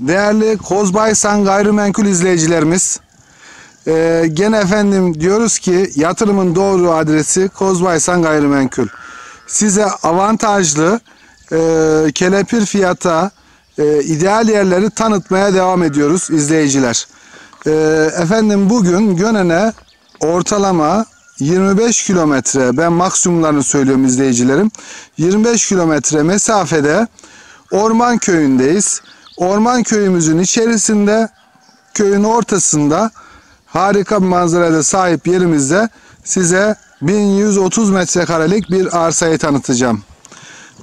Değerli Kozbaysan gayrimenkul izleyicilerimiz, e, gene efendim diyoruz ki yatırımın doğru adresi Kozbaysan gayrimenkul. Size avantajlı e, kelepir fiyata e, ideal yerleri tanıtmaya devam ediyoruz izleyiciler. E, efendim bugün Gönen'e ortalama 25 kilometre ben maksimumlarını söylüyorum izleyicilerim. 25 kilometre mesafede Orman köyündeyiz. Orman köyümüzün içerisinde köyün ortasında harika bir manzaraya sahip yerimizde size 1130 metrekarelik bir arsayı tanıtacağım.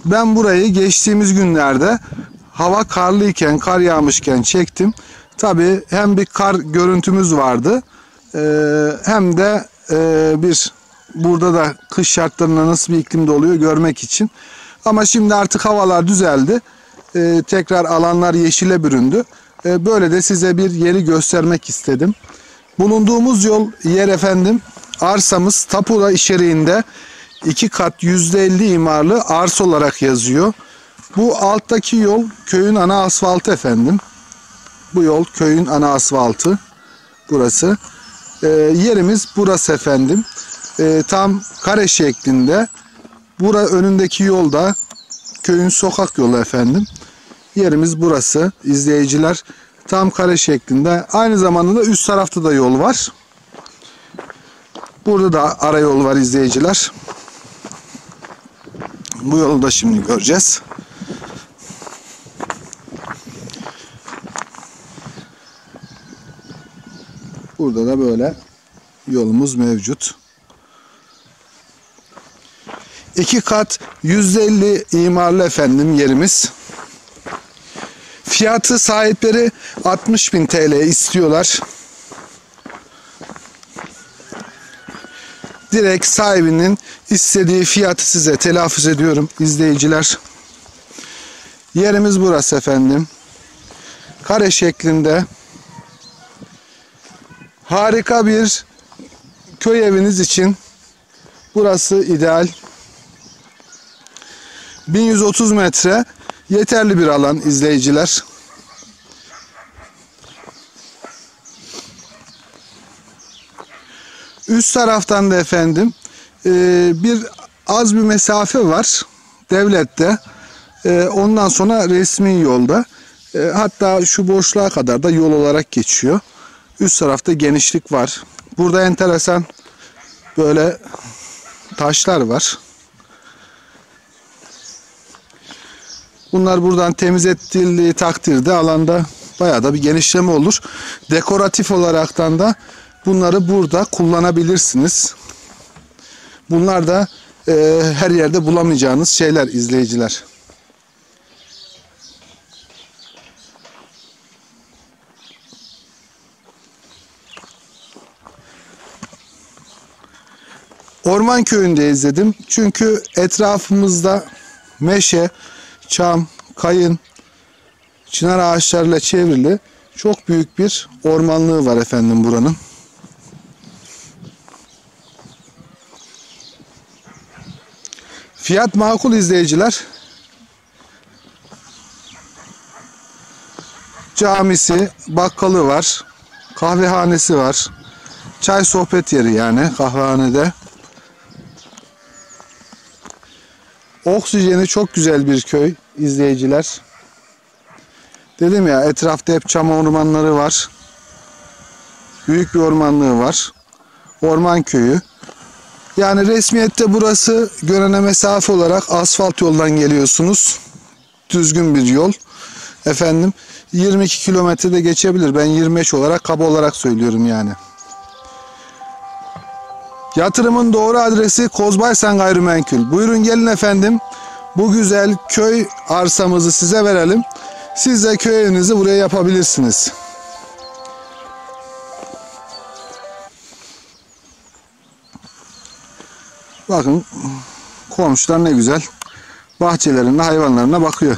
Ben burayı geçtiğimiz günlerde hava karlıyken, kar yağmışken çektim. Tabi hem bir kar görüntümüz vardı e, hem de e, bir burada da kış şartlarında nasıl bir iklimde oluyor görmek için. Ama şimdi artık havalar düzeldi. E, tekrar alanlar yeşile büründü. E, böyle de size bir yeri göstermek istedim. Bulunduğumuz yol yer efendim arsamız Tapula içeriğinde iki kat %50 imarlı arsa olarak yazıyor. Bu alttaki yol köyün ana asfaltı efendim. Bu yol köyün ana asfaltı. Burası. E, yerimiz burası efendim. E, tam kare şeklinde. Bura önündeki yolda köyün sokak yolu efendim. Yerimiz burası. izleyiciler tam kare şeklinde. Aynı zamanda da üst tarafta da yol var. Burada da ara yol var izleyiciler. Bu yolu da şimdi göreceğiz. Burada da böyle yolumuz mevcut. İki kat 150 imarlı efendim yerimiz. Fiyatı sahipleri 60 bin TL istiyorlar. Direkt sahibinin istediği fiyatı size telaffuz ediyorum izleyiciler. Yerimiz burası efendim. Kare şeklinde. Harika bir köy eviniz için burası ideal. 1130 metre yeterli bir alan izleyiciler. Üst taraftan da efendim e, bir az bir mesafe var devlette. E, ondan sonra resmi yolda. E, hatta şu boşluğa kadar da yol olarak geçiyor. Üst tarafta genişlik var. Burada enteresan böyle taşlar var. Bunlar buradan temiz edildiği takdirde alanda bayağı da bir genişleme olur. Dekoratif olaraktan da bunları burada kullanabilirsiniz. Bunlar da e, her yerde bulamayacağınız şeyler izleyiciler. Orman köyünde izledim. Çünkü etrafımızda meşe, çam, kayın, çınar ağaçlarıyla çevrili çok büyük bir ormanlığı var efendim buranın. Fiyat makul izleyiciler. Camisi, bakkalı var. Kahvehanesi var. Çay sohbet yeri yani kahvehanede. Oksijeni çok güzel bir köy izleyiciler. Dedim ya etrafta hep çam ormanları var. Büyük bir ormanlığı var. Orman köyü. Yani resmiyette burası görene mesafe olarak asfalt yoldan geliyorsunuz. Düzgün bir yol. Efendim 22 kilometrede geçebilir. Ben 25 olarak kaba olarak söylüyorum yani. Yatırımın doğru adresi Kozbaysan Gayrimenkul. Buyurun gelin efendim. Bu güzel köy arsamızı size verelim. Siz de köy evinizi buraya yapabilirsiniz. Bakın komşular ne güzel bahçelerinde hayvanlarına bakıyor.